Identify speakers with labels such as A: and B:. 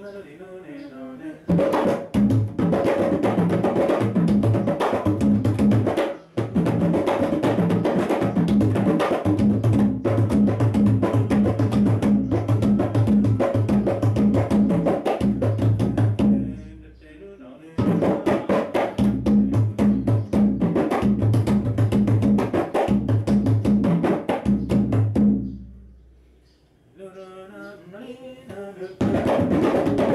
A: melody, no, ne, no, ne. Thank you.